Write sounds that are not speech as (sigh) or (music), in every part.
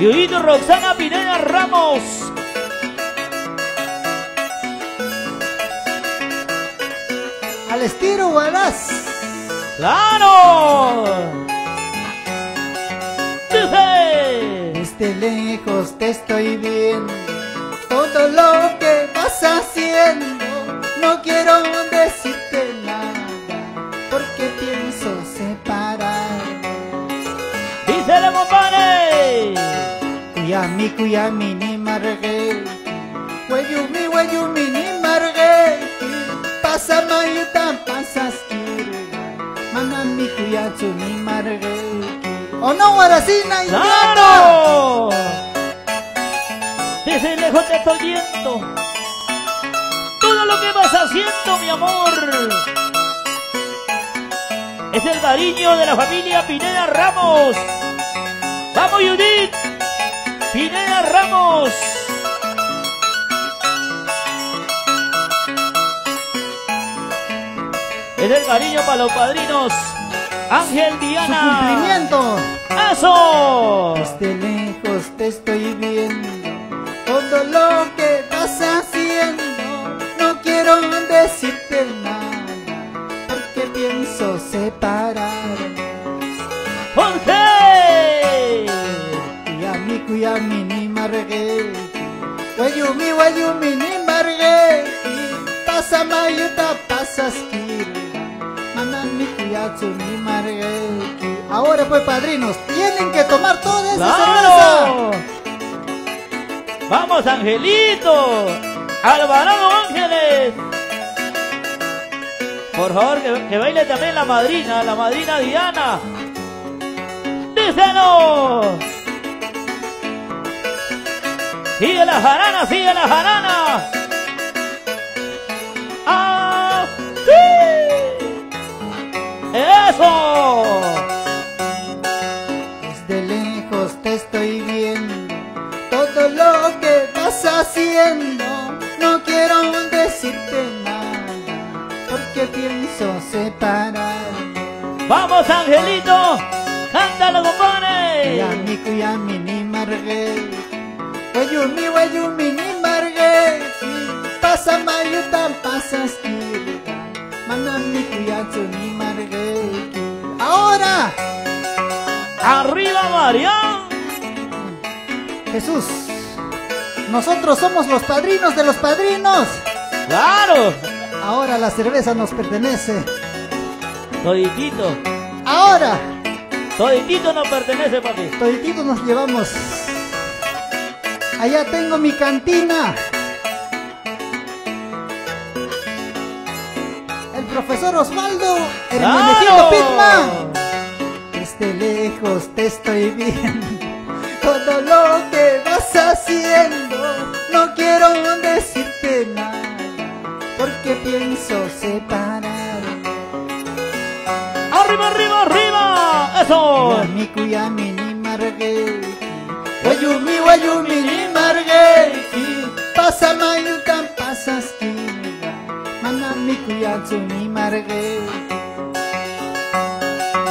Yuyito Roxana Pineda Ramos. Al estilo. ¡Claro! Desde lejos te estoy viendo. Todo lo que vas haciendo. No quiero decirte Kuyami, kuyami, ni margue. Weyumi, weyumi, ni margue. Pasa mayuta, pasas kirga. Manami, kuyatsu, ni margue. ¡Oh no, Guaracina! ¡Claro! Desde lejos te estoy viendo. Todo lo que vas haciendo, mi amor. Es el cariño de la familia Pineda Ramos. ¡Vamos, Judith! Pineda Ramos. Es el cariño para los padrinos. Ángel ¡Su Diana. cumplimiento! ¡Eso! Desde lejos te estoy viendo todo lo que vas haciendo. No quiero decirte nada porque pienso separarme. Kuyami, kuyami, ni margue. Wayumi, wayumi, ni margue. Pasa mayuta, pasas kirga. Manami, kuyatsu, ni margue. Ahora pues padrinos, tienen que tomar toda esa cerveza. ¡Claro! ¡Vamos, Angelito! ¡Alvarado Ángeles! Por favor, que, que baile también la madrina, la madrina Diana. ¡Díselo! ¡Sigue la jarana, sigue la jarana! ¡Ah! ¡Sí! ¡Eso! Desde lejos te estoy viendo todo lo que vas haciendo. No quiero decirte nada porque pienso separarme. ¡Vamos, Angelito! ¡Cántalo, compadre! Kuyami, kuyami, ni margue. Wayumi, wayumi, ni margue. Pasa mayutan, pasas kirga. Manami, kuyatsu, ni margue. Ahora, ¡Arriba, Marián! Jesús, nosotros somos los padrinos de los padrinos. ¡Claro! Ahora la cerveza nos pertenece. Toditito. Ahora, Toditito nos pertenece, papi. todititos nos llevamos. Allá tengo mi cantina. El profesor Osvaldo Hermenegildo Pitman. Desde lejos te estoy viendo. Todo lo que vas haciendo. No quiero decirte nada. Porque pienso separarme. ¡Arriba, arriba, arriba! ¡Eso! Margue. Wayumi, wayumi, ni margue. Pasa mayutan, pasas kirga. Manami, kuyatsu, ni margue.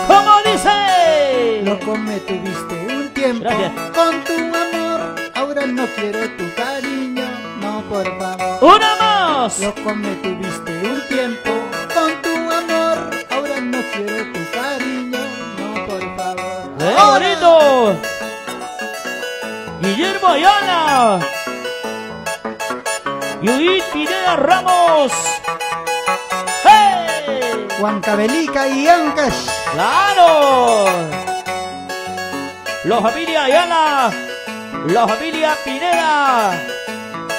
¿Cómo dice? Loco me tuviste un tiempo Gracias. con tu amor. Ahora no quiero tu cariño, no por favor. ¡Una más! Loco me tuviste un tiempo con tu amor. Ahora no quiero tu cariño, no por favor. ¡Eh, bonito! Guillermo Ayala. Yudit Pineda Ramos. ¡Hey! Huancabelica y Ancash. ¡Claro! La familia Ayala. La familia Pineda.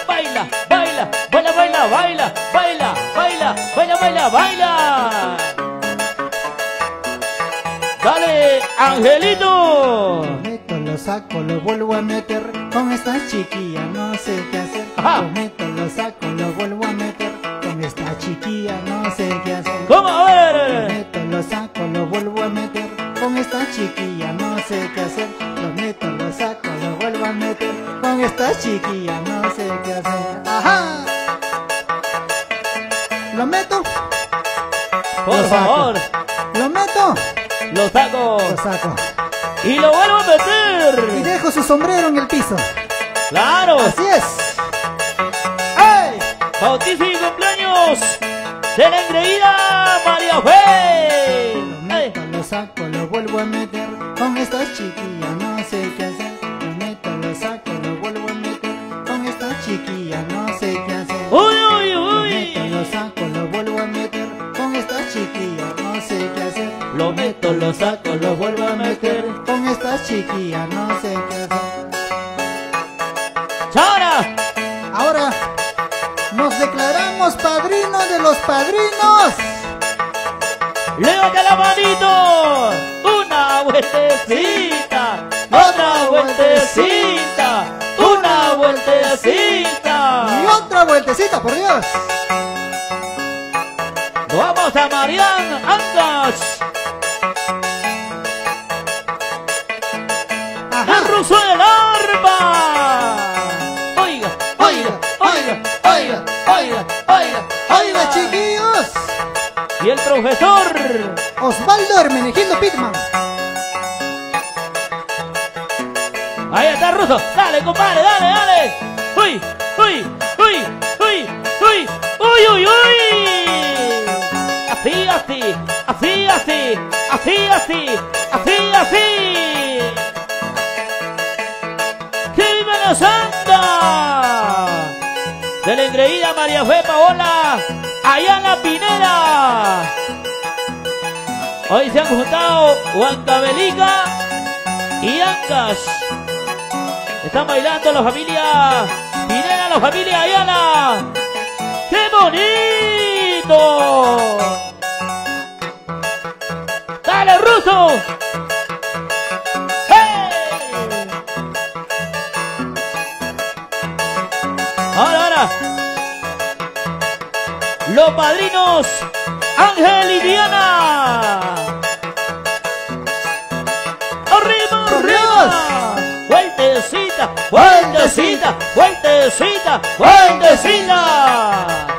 Baila, baila, baila, baila, baila, baila, baila, baila, baila, baila. Dale, Angelito. Lo lo saco, lo vuelvo a meter. Con esta chiquilla no sé qué hacer. Ajá. Lo meto, lo saco, lo vuelvo a meter. Con esta chiquilla no sé qué hacer. ¿Cómo? A Lo ver. meto, lo saco, lo vuelvo a meter. Con esta chiquilla no sé qué hacer. Lo meto, lo saco, lo vuelvo a meter. Con esta chiquilla no sé qué hacer. Ajá. Lo meto, Por Lo saco. favor, lo meto, lo saco. lo saco. Su sombrero en el piso. Claro. Así es. ¡Ay! Bautizo y cumpleaños de la engreída María Fe. Lo meto, lo saco, lo vuelvo a meter. Con esta chiquilla no sé qué hacer. Lo meto, lo saco, lo vuelvo a meter. Con esta chiquilla no sé qué hacer. Uy, uy, Lo uy. meto, lo saco, lo vuelvo a meter. Con esta chiquilla no sé qué hacer. Lo meto, lo saco, lo vuelvo a meter. Con esta chiquilla no de los padrinos. Levanta la manito. Una vueltecita. Otra vueltecita. Una vueltecita. Y otra vueltecita, por Dios. Vamos a Marian Angas. Ajá. El profesor. Osvaldo Hermenegildo Pitman. Ahí está ruso. Dale, compadre, dale, dale. Uy, uy, uy, uy, uy, uy, uy, uy. Así, así, así, así, así, así, así, así. ¡Qué buena santa! De la engreída María Fe Paola, Ayala Pinera. Hoy se han juntado Huancabelica y Ancas. Están bailando la familia Pinera, la familia Ayala. ¡Qué bonito! ¡Dale, ruso! Los padrinos Ángel y Diana. ¡Arriba, arriba! ¡Vueltecita, vueltecita, vueltecita, vueltecita!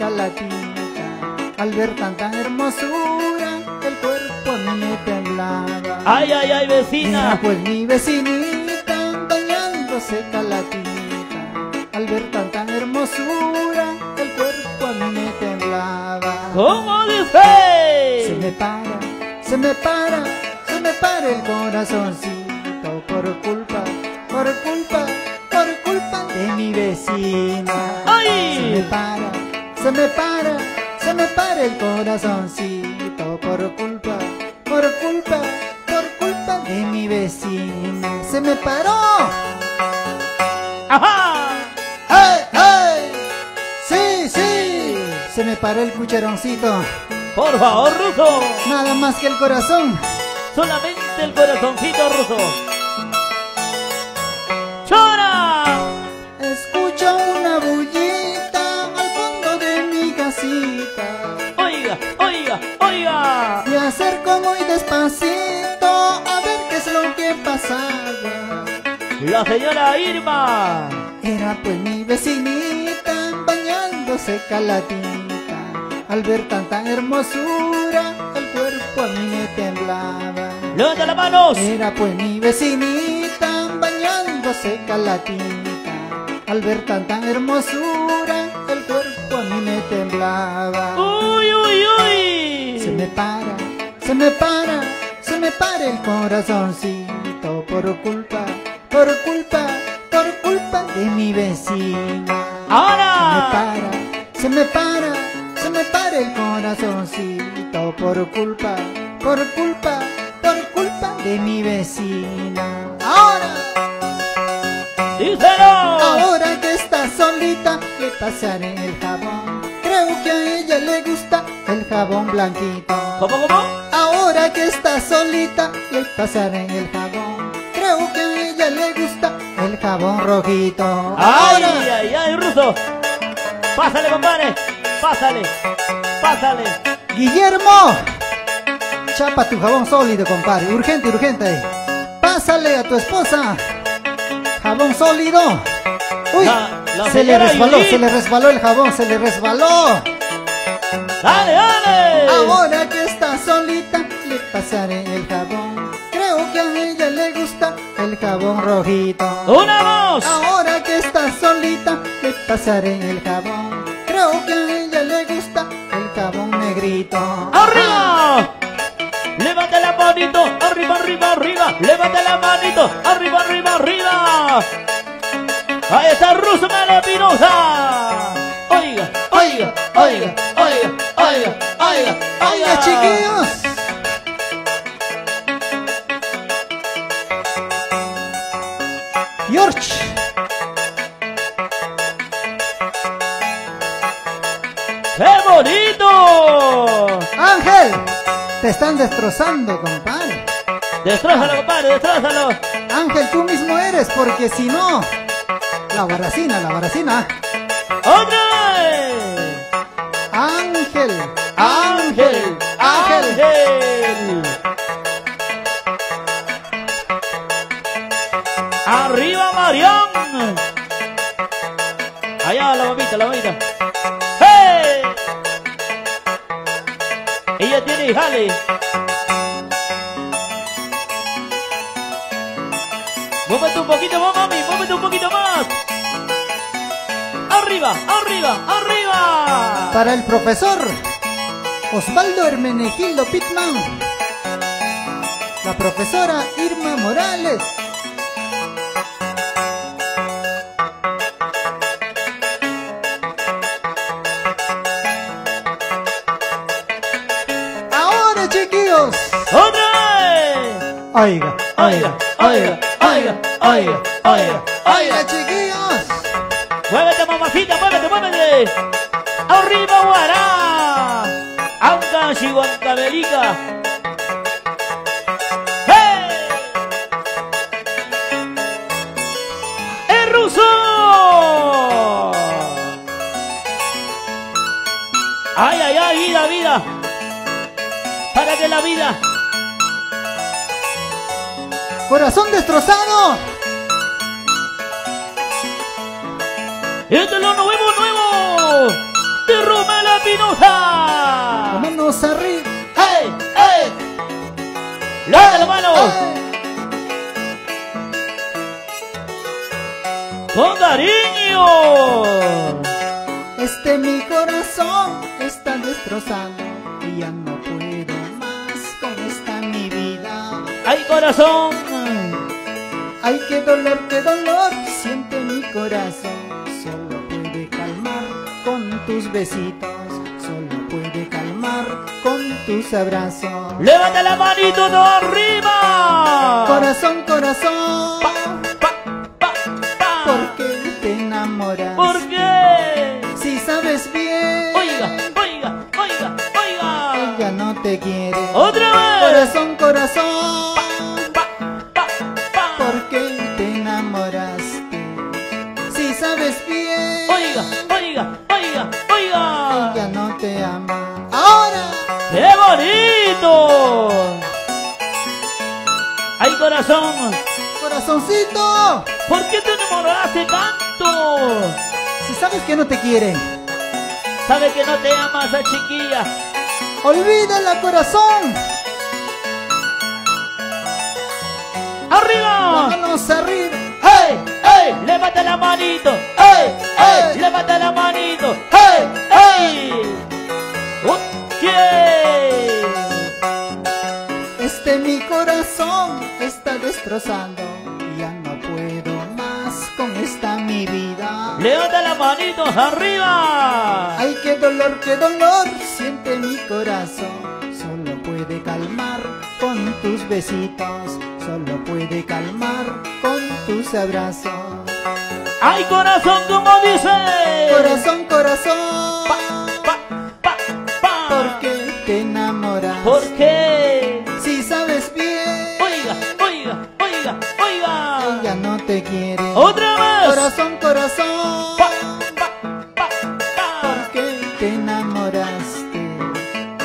Bañándose calatita. Al ver tanta hermosura, el cuerpo a mí me temblaba. Ay, ay, ay, vecina. pues mi vecinita bañándose calatita. Al ver tanta hermosura, el cuerpo a mí me temblaba. ¿Cómo Se dice? me para, se me para, se me para el corazoncito por culpa, por culpa, por culpa de mi vecina. Se me ¡Ay! para, se me para, se me para el corazoncito por culpa, por culpa, por culpa de mi vecina. Se me paró. ¡Ajá! ¡Hey, hey! Sí, sí. Se me paró el cucharoncito. Por favor, ruso. Nada más que el corazón. Solamente el corazoncito ruso. La señora Irma. Era pues mi vecinita bañándose calatita. Al ver tanta hermosura, el cuerpo a mí me temblaba. Levanta las manos. Era pues mi vecinita bañándose calatita. Al ver tanta hermosura, el cuerpo a mí me temblaba. Uy, uy, uy. Se me para, se me para, se me para el corazoncito por culpa, por culpa, por culpa de mi vecina. Se me Ahora. para, se me para, se me me para el corazoncito por culpa, por culpa, por culpa de mi vecina. Ahora, ¡Díselo! ahora que está solita, le pasaré el jabón. Creo que a ella le gusta el jabón blanquito. ¿Cómo, cómo? Ahora que está solita, le pasaré el jabón. Creo que a ella le gusta el jabón rojito. ¡Ay, Ahora, ay, ay, ruso! ¡Pásale, compadre! ¡Pásale! ¡Pásale! Guillermo, chapa tu jabón sólido, compadre. Urgente, urgente. Pásale a tu esposa. Jabón sólido. Uy, La- la se le resbaló, Yulín. se le resbaló el jabón, se le resbaló. ¡Dale, dale! Ahora que está solita, le pasaré el jabón. Creo que a ella le gusta jabón rojito. ¡Una voz! Ahora que está solita, le pasaré el jabón. Creo que a ella le gusta el jabón negrito. ¡Arriba! ¡Levanta la manito! ¡Arriba, arriba, arriba! ¡Levanta la manito! ¡Arriba, arriba, arriba! ¡Ahí está ruso oiga, oiga, oiga, oiga, bonito! Ángel, te están destrozando, compadre. ¡Destrázalo, compadre, destrázalo! Ángel, tú mismo eres, porque si no, la baracina, la baracina. ¡Otra vez! Ángel, ¡Ángel! Ángel. ¡Ángel! ¡Arriba, Marión! Allá, la mamita, la mamita. Tiene jale. Muévete un poquito más, mami, muévete un poquito más. Arriba, arriba, arriba. Para el profesor Osvaldo Hermenegildo Pitman. La profesora Irma Morales. Oiga, Oiga, oiga, oiga, oiga, oiga, oiga, chiquillos. Muévete, mamacita, muévete, muévete. Arriba, Guará. Anca, Chihuancabelica. ¡Hey! ¡El ruso! ¡Ay, ay, ay, vida, vida! ¡Para que la vida! Corazón destrozado. ¡Este es lo nuevo, nuevo! ¡De Romela Pinoza! Vámonos arriba. ¡Hey! ¡Hey! ¡Levanta la mano! ¡Con cariño! Este mi corazón está destrozado y ya no puedo más con esta mi vida. ¡Ay, corazón! Ay, qué dolor, qué dolor siente mi corazón. Solo puede calmar con tus besitos, solo puede calmar con tus abrazos. ¡Levanta la manito de arriba! Corazón, corazón, Pa, pa, pa. ¿por qué te enamoras? ¿Por qué? Si sabes bien, Oiga, oiga, oiga, oiga. ella no te quiere. ¡Otra vez! Corazón, corazón. Corazón! corazoncito, ¿Por qué te enamoraste tanto? si sabes que no te quiere, Sabe que no te ama esa chiquilla. olvídala, corazón. ¡Arriba! Vámonos arriba. ¡Hey! ¡Hey! ¡Levanta la manito! ¡Hey! ¡Hey! ¡Levanta la manito! ¡Hey! ¡Hey! ¡Oye! Este mi corazón está destrozando. Ya no puedo más con esta mi vida. Levanta las manitos arriba. Ay, qué dolor, qué dolor siente mi corazón. Solo puede calmar con tus besitos. Solo puede calmar con tus abrazos. Ay, corazón, como dice. Corazón, corazón. Pa, pa, pa, pa. ¿Por qué te enamoras? ¿Por qué? Corazón, corazón. ¿Por qué te enamoraste?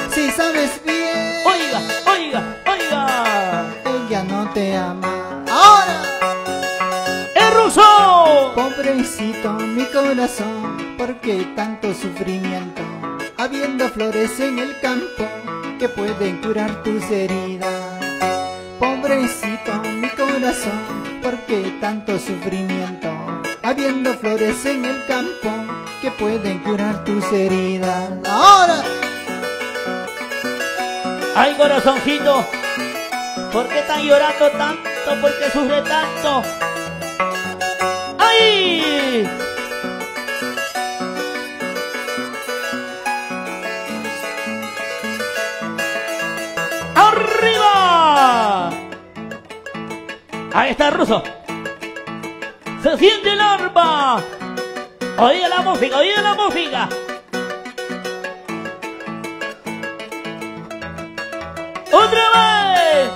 Si sabes bien, Oiga, oiga, oiga. ella no te ama. Ahora, ¡El ruso! pobrecito mi corazón, ¿por qué tanto sufrimiento? Habiendo flores en el campo que pueden curar tus heridas. Pobrecito mi corazón, ¿por qué tanto sufrimiento? Habiendo flores en el campo que pueden curar tus heridas. Ahora. Ay, corazoncito. ¿Por qué están llorando tanto? ¿Por qué sufre tanto? ¡Ay! ¡Arriba! Ahí está el ruso. Se siente. Oye la música, oye la música. ¡Otra vez!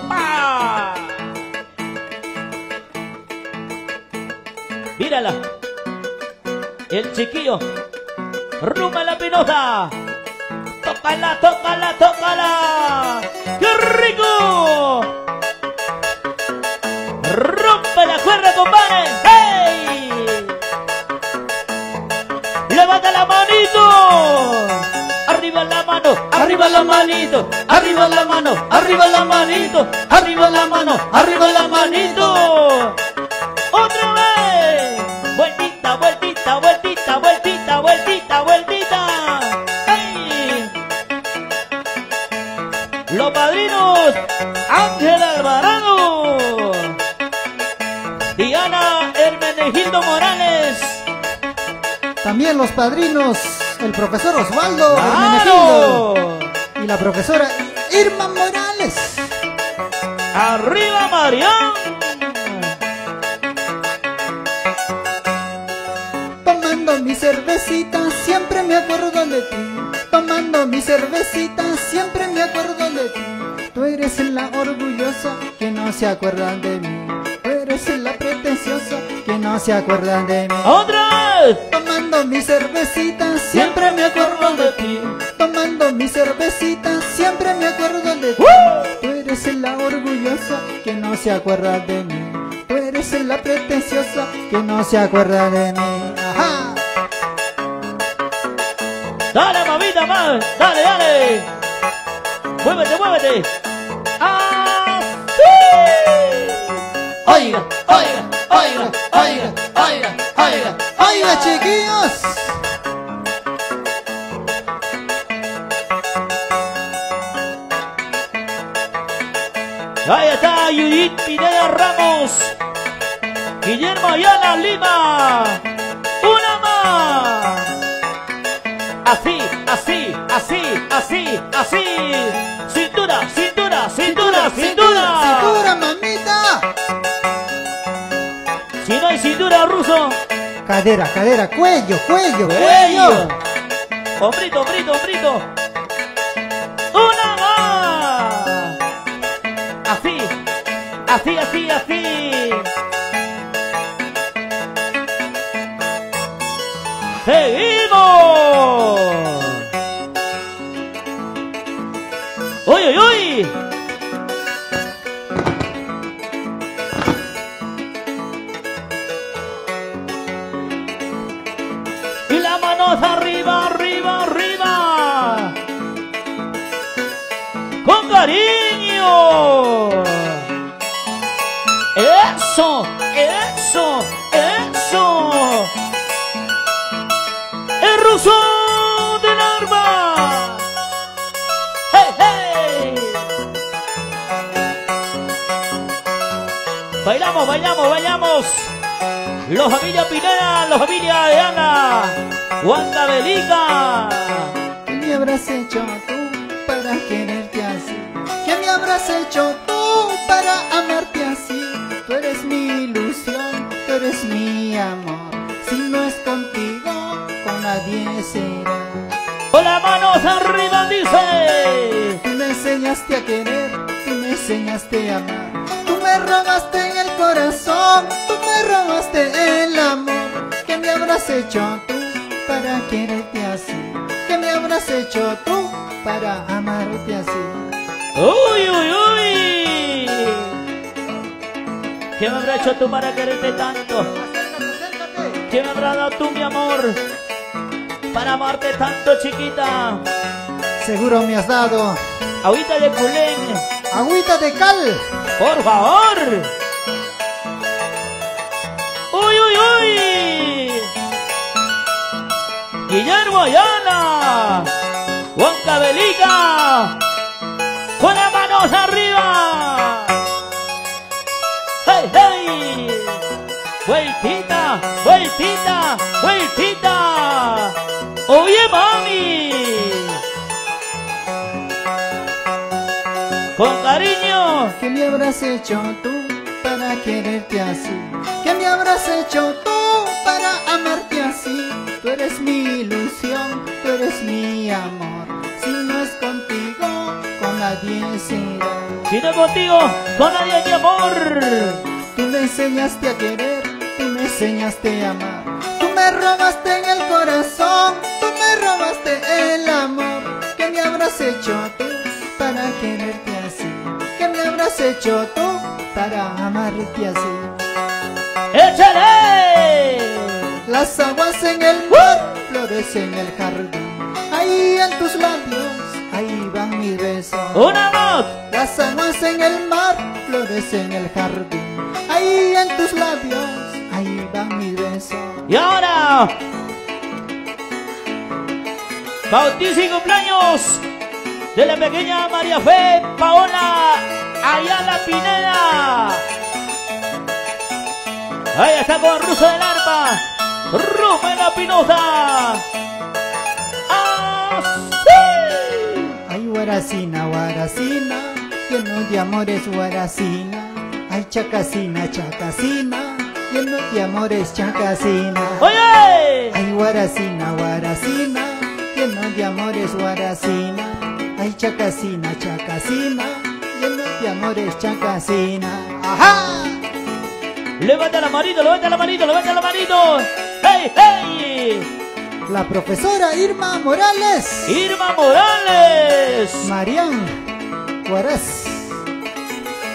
Mírala. El chiquillo. Ruma la pinoza. Tócala, tócala, tócala. ¡Qué rico! Rompe la cuerda, compadre. ¡Hey! Levanta la manito. Arriba la mano, arriba la manito, arriba la mano, arriba la manito, arriba la mano, arriba la manito. Otra vez. Vueltita, vueltita, vueltita, vueltita, También los padrinos, el profesor Osvaldo y la profesora Irma Morales. ¡Arriba, Marián! Tomando mi cervecita, siempre me acuerdo de ti. Tomando mi cervecita, siempre me acuerdo de ti. Tú eres la orgullosa que no se acuerda de mí. Eres la pretenciosa que no se acuerda de mí. ¡Otra vez! Tomando mi cervecita, siempre me acuerdo de ti. Tomando mi cervecita, siempre me acuerdo de ti. Tú eres la orgullosa que no se acuerda de mí. Tú eres la pretenciosa que no se acuerda de mí. Ajá. ¡Dale, mamita, más! ¡Dale, dale! ¡Muévete, muévete! Oiga, oiga, oiga, oiga, oiga, oiga, oiga, chiquillos. Ahí está Judith Pineda Ramos. Guillermo Ayala Lima. Una más. Así, así, así, así, así. Ruso. Cadera, cadera, cuello, cuello, Cuello. cuello. Hombrito, hombrito, hombrito. Una más. Así, así, así, así. ¡Seguimos! Bailamos, bailamos. Los familia Pineda, los familia de Ana, Wanda Belica. ¿Qué me habrás hecho tú para quererte así? ¿Qué me habrás hecho tú para amarte así? Tú eres mi ilusión, tú eres mi amor. Si no es contigo, con nadie será. Con las manos arriba dice. Tú me enseñaste a querer, tú me enseñaste a amar. Tú me el corazón, tú me robaste el amor. ¿Qué me habrás hecho tú para quererte así? ¿Qué me habrás hecho tú para amarte así? Uy, uy, uy. ¿Qué me habrá hecho tú para quererte tanto? ¿Qué me habrá dado tú, mi amor? Para amarte tanto, chiquita. Seguro me has dado Agüita de culén, agüita de cal. por favor. Guillermo Ayala. Juan Cabelica. Con las manos arriba. ¡Hey, hey! ¡Vueltita! ¡Vueltita! ¡Vueltita! ¡Oye, mami! Con cariño. ¿Qué me habrás hecho tú para quererte así? ¿Qué me habrás hecho tú para amarte así? Tú eres mi ilusión, tú eres mi amor. Si no es contigo, con nadie será. Si no es contigo, con nadie mi amor. Tú me enseñaste a querer, tú me enseñaste a amar. Tú me robaste en el corazón, tú me robaste el amor. ¿Qué me habrás hecho tú para quererte así? ¿Qué me habrás hecho tú para amarte así? ¡Échale! Las aguas en el mar, flores en el jardín. Ahí en tus labios, ahí van mis besos. ¡Una más! Las aguas en el mar, flores en el jardín. Ahí en tus labios, ahí van mis besos. Y ahora, bautizo y cumpleaños de la pequeña María Fe Paola Ayala Pineda. Ahí está con Ruso del Arpa, Rufena Pinoza. ¡Así! Ay, guaracina, guaracina, lleno de amores, guaracina. Ay, chacacina, chacacina, lleno de amores, chacacina. ¡Oye! Ay, guaracina, guaracina, lleno de amores, guaracina. Ay, chacacina, chacacina, lleno de amores, chacacina. ¡Ajá! Levanta la manito, levanta la manito, levanta la manito. ¡Hey, hey! La profesora Irma Morales. Irma Morales. Marian Juárez.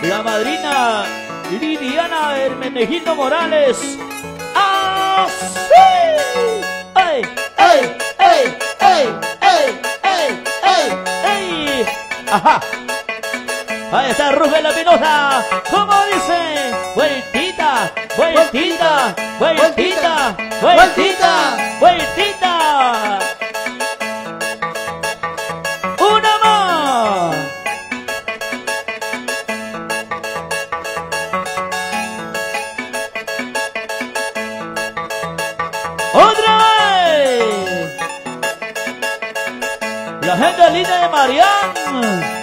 La madrina Liliana Hermenegildo Morales. ¡Ah, sí! ¡Ey, ey, ey, ey, ey, ey, ey, ¡Ajá! Ahí está Rubén La Pinoza. ¿Cómo dicen. Vueltita, vueltita, vueltita, vueltita. Una más. ¡Otra vez! La gente linda de Marián.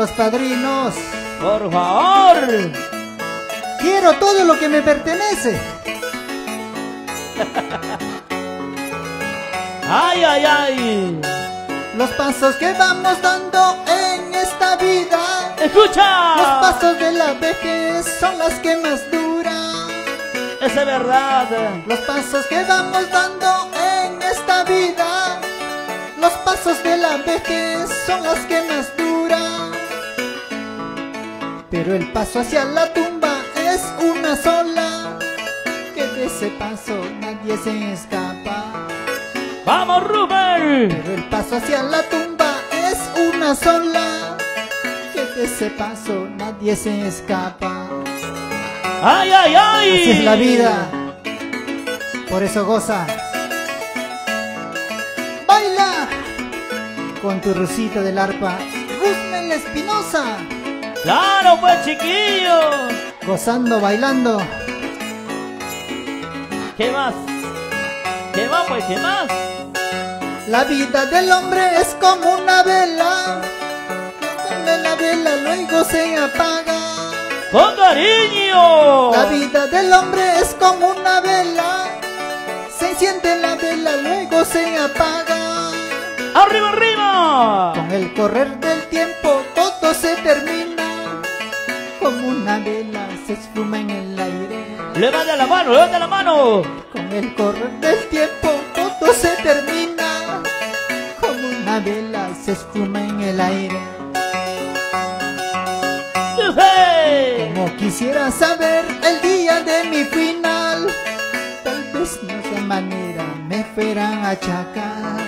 Los padrinos. Por favor. Quiero todo lo que me pertenece. (laughs) Ay, ay, ay. Los pasos que vamos dando en esta vida escucha. Los pasos de la vejez son las que más duran. Es verdad. Los pasos que vamos dando en esta vida. Los pasos de la vejez son los que más duran. Pero el paso hacia la tumba es una sola. Que de ese paso nadie se escapa. Vamos, Rubén. Pero el paso hacia la tumba es una sola. Que de ese paso nadie se escapa. Ay, ay, ay. Así es la vida. Por eso goza. Baila con tu rusita del arpa. Rusmel Espinosa. Claro, pues, chiquillo. Gozando, bailando. ¿Qué más? ¿Qué más, pues? ¿Qué más? La vida del hombre es como una vela. Prende la vela, luego se apaga. ¡Con cariño! La vida del hombre es como una vela. Se enciende la vela, luego se apaga. ¡Arriba, arriba! Con el correr del tiempo todo se termina. Como una vela se esfuma en el aire. ¡Levanta la mano, levanta la mano! Con el correr del tiempo todo se termina. Como una vela se esfuma en el aire. Como quisiera saber el día de mi final. Tal vez no de manera me fueran a chacar.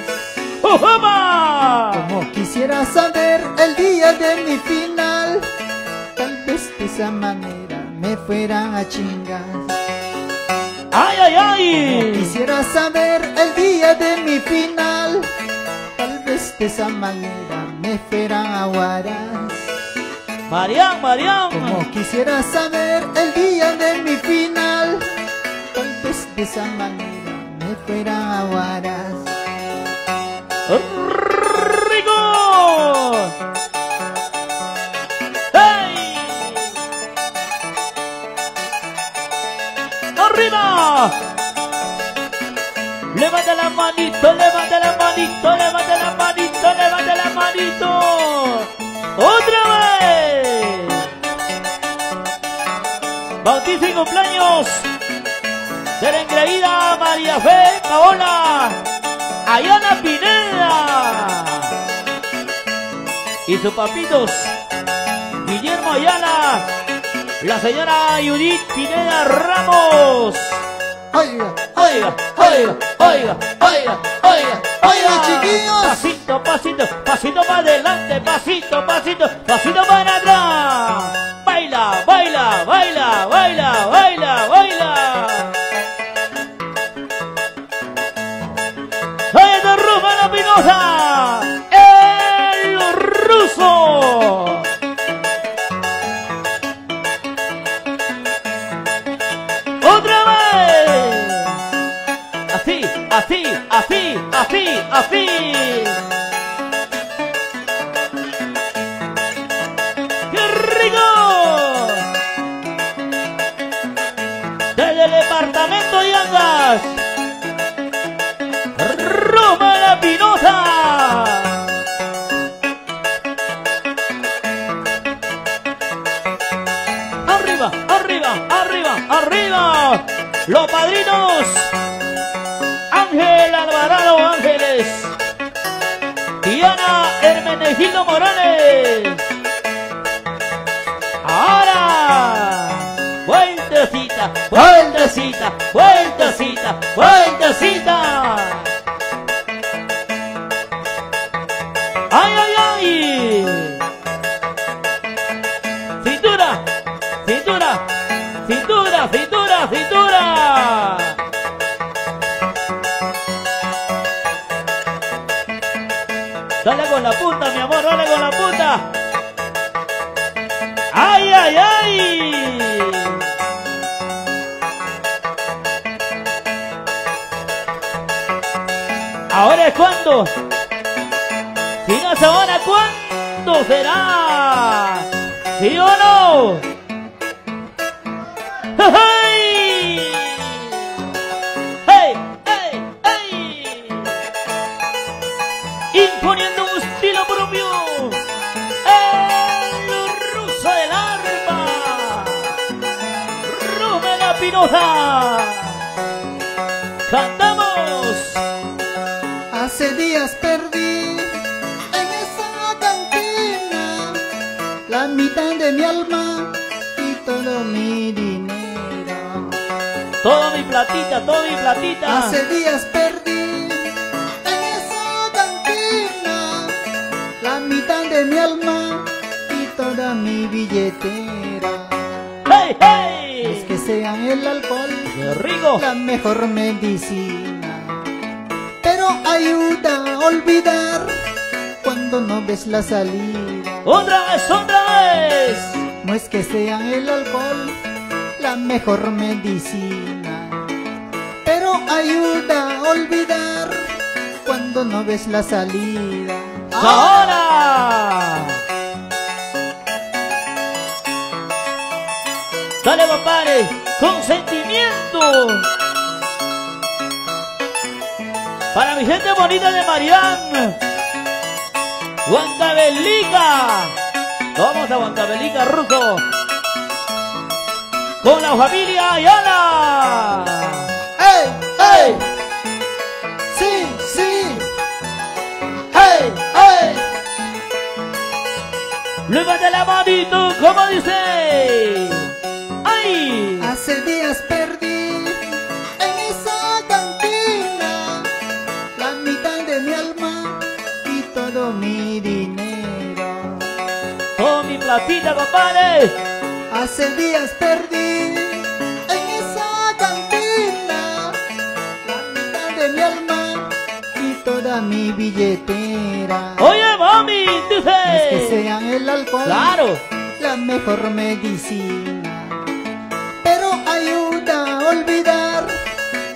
¡Ujama! Como quisiera saber el día de mi final, esa manera me fueran a chingar. ¡Ay, ay, Como ay! quisiera saber el día de mi final, tal vez de esa manera me fueran a guaras. Marián, Marián. Como quisiera saber el día de mi final, tal vez de esa manera me fueran a guaras. ¡Rico! Levanta la manito, levanta la manito, levanta la manito, levanta la manito. ¡Otra vez! Bautizo y cumpleaños de engreída María Fe Paola Ayana Pineda y sus papitos Guillermo Ayala, la señora Judith Pineda Ramos. Oiga, Oiga, oiga, oiga, oiga, oiga, oiga, chiquillos. Pasito, pasito, pasito para adelante, pasito, pasito, pasito para atrás. Baila, baila, baila, baila, baila, baila. ¡Ahí está Rufano Pinoza! Así, así. ¡Qué rico! Desde departamento de Angas. Roma la Pinoza. Arriba, arriba, arriba, arriba. Los padrinos. Hermenegildo Morales. Ahora. Vueltecita, vueltecita, vueltecita, vueltecita. cuándo? Si no es ahora, ¿cuándo será? ¿Sí o no? ¡Hey! ¡Hey! ¡Hey! ¡Hey! Imponiendo un estilo propio. El ruso del alma. Rúmena Pinoza. Mitad de mi alma y todo mi dinero. Todo mi platita, todo mi platita. Hace días perdí en esa cantina la mitad de mi alma y toda mi billetera. ¡Hey, hey! Es que sean el alcohol ¡Qué rico! la mejor medicina. Pero ayuda a olvidar cuando no ves la salida. ¡Otra vez, otra vez! No es que sean el alcohol la mejor medicina. Pero ayuda a olvidar cuando no ves la salida. ¡Ahora! Dale, compadre, con sentimiento. Para mi gente bonita de Marián, Huancavelica. Vamos a Huancavelica, Ruso. Con la familia Ayala. ¡Ey! ¡Ey! ¡Sí! ¡Sí! ¡Ey! ¡Ey! Levanta la manito, como dice. Platita, compadre. Hace días perdí en esa cantina la mitad de mi alma y toda mi billetera. Oye, mami, No es que dice. sean el alcohol Claro. la mejor medicina, pero ayuda a olvidar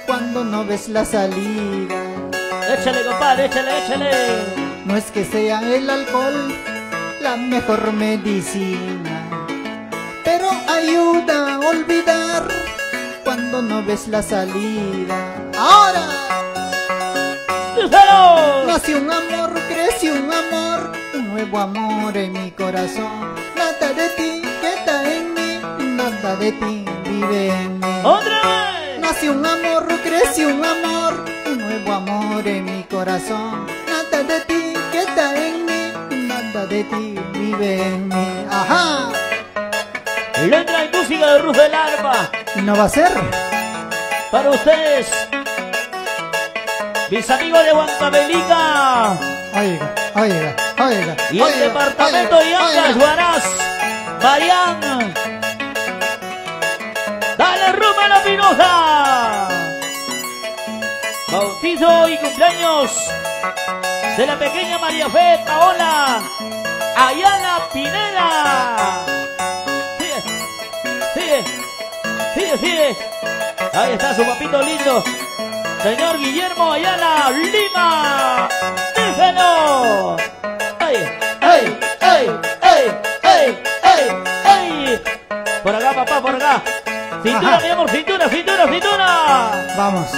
cuando no ves la salida. Échale, compadre, échale, échale. No es que sea el alcohol la mejor medicina, pero ayuda a olvidar cuando no ves la salida. Ahora Díselo. nació un amor, creció un amor, un nuevo amor en mi corazón. Nada de ti queda en mí, nada de ti vive en mí. Otra vez. Nació un amor, creció un amor, un nuevo amor en mi corazón. Nada de ti de ti vive en mí. Ajá, Letra y música de Ruz del Arma. y no va a ser. Para ustedes. Mis amigos de Huancavelica. Oiga, oiga, oiga. Y el departamento oiga, de Ancas, oiga. Huaraz, Marián. Dale rumbo a la Pinoza. Bautizo y cumpleaños de la pequeña María Fe Paola Ayala Pineda. Sigue, sigue, sigue, sigue. Ahí está su papito lindo. Señor Guillermo Ayala Lima. Díselo. ¡Ay! ¡Ay! ¡Ay! ¡Ay! ¡Ay! ¡Ay! ¡Ay! Por acá, papá, por acá. Cintura, Ajá. mi amor, cintura, cintura, cintura. Vamos.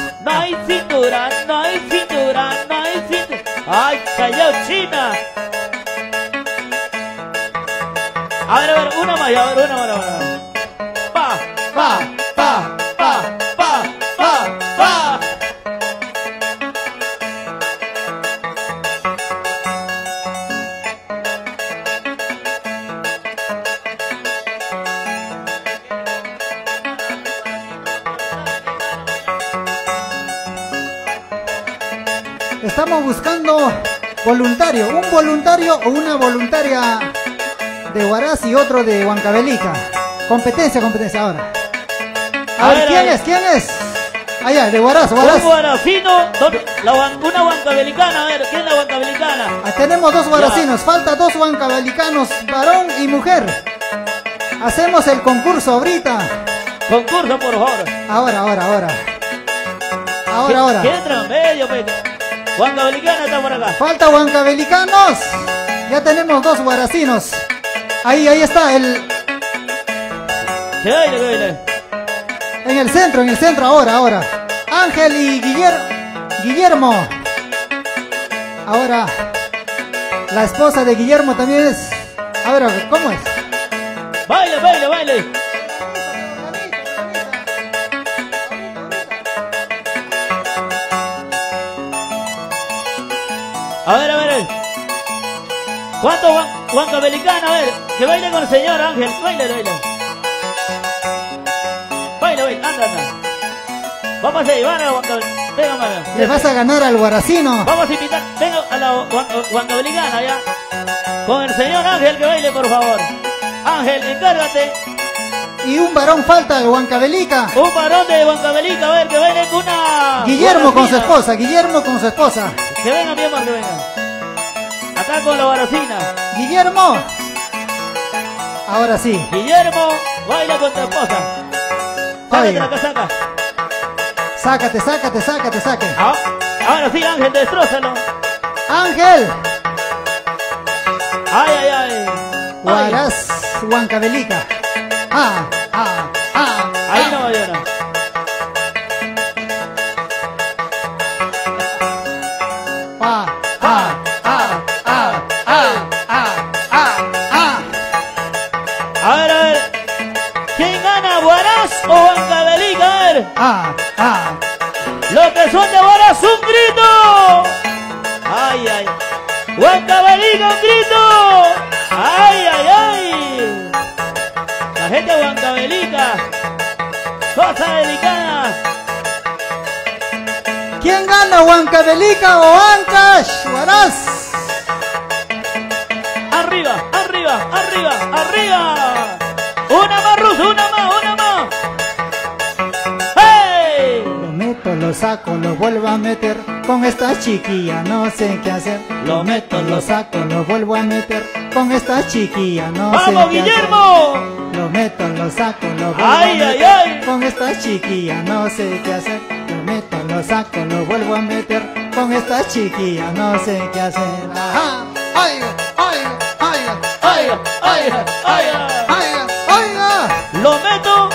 ¡Ay, callao, China! A ver, a ver, una más, a ver, una más, más. Pa, pa, pa, voluntario, un voluntario o una voluntaria de Huaraz y otro de Huancavelica. Competencia, competencia ahora. A, A ver, ver, ¿quién a ver. es? ¿Quién es? Allá, de Huaraz, Un Huaraz. la guan- una guancabelicana, a ver, ¿quién es la guancabelicana? Ah, tenemos dos guaracinos, falta dos huancavelicanos, varón y mujer. Hacemos el concurso ahorita. Concurso, por favor. Ahora, ahora, ahora. Ahora, ahora. Guancabelicana está por acá. Falta huancavelicanos. Ya tenemos dos guaracinos. Ahí, ahí está, el, Que baile, que baile. en el centro, en el centro, ahora, ahora. Ángel y Guillermo. Guillermo. Ahora, la esposa de Guillermo también es. A ver, ¿cómo es? Baile, baile, baile. A ver, a ver. ¿Cuánto Juan Belicana? A ver, que baile con el señor Ángel. Baile, baile. Baile, baile, anda, anda. Vamos a llevar a Venga, mano. Le vas a ganar al Guaracino. Vamos a invitar. Venga a la Belicana ya. Con el señor Ángel que baile, por favor. Ángel, encárgate. Y un varón falta de Huancabelica. Un varón de Huancabelica, a ver, que baile con una... Guillermo con su esposa, Guillermo con su esposa. Que venga, mi amor, que venga. Acá con la baracina. Guillermo. Ahora sí. Guillermo, baila con tu esposa. Sácate la casaca. Sácate, sácate, sácate, sácate. Ah, ahora sí, Ángel, destrózalo. Ángel. Ay, ay, ay. Guaras, Huancabelica. Ah, Ah, ah. Los que son de Guaraz, un grito. Ay, ay. Huancabelica, un grito. Ay, ay, ay. La gente de Huancabelica. Cosa delicada. ¿Quién gana, Huancabelica o Ancash? Guaraz. Lo saco, lo vuelvo a meter. Con esta chiquilla no sé qué hacer. Lo meto, lo saco, lo vuelvo a meter. Con esta chiquilla no sé ¡Vamos, qué Guillermo! hacer. Lo meto, lo saco, lo vuelvo Ay, a ay, meter. ay. Con esta chiquilla no sé qué hacer. Lo meto, lo saco, lo vuelvo a meter. Con esta chiquilla no sé qué hacer. Ajá. Oiga, oiga, oiga, ¡Oiga, oiga, oiga! oiga, oiga. Lo meto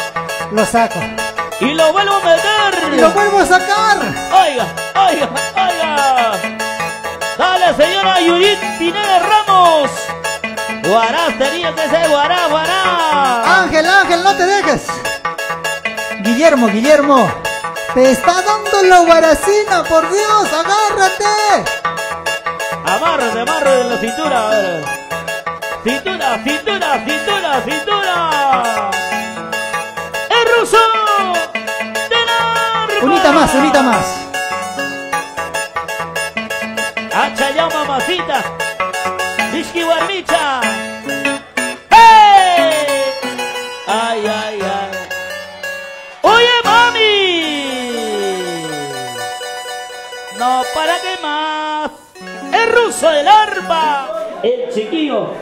Lo saco. Y lo vuelvo a meter. Y lo vuelvo a sacar. Oiga, oiga, oiga. Dale, señora Yudit Pineda Ramos. Guarás tenía que ser Guará, Guará. Ángel, Ángel, no te dejes. Guillermo, Guillermo. Te está dando la guaracina, por Dios, agárrate. Amarre, amarre de la cintura. a ver. Cintura, cintura, cintura, cintura. El ruso. Unita más, unita más. Hacha ya mamacita. Ishki Guarmicha. ¡Hey! ¡Ay, ay, ay! ¡Oye, mami! No, ¿para qué más? El ruso del arma. El chiquillo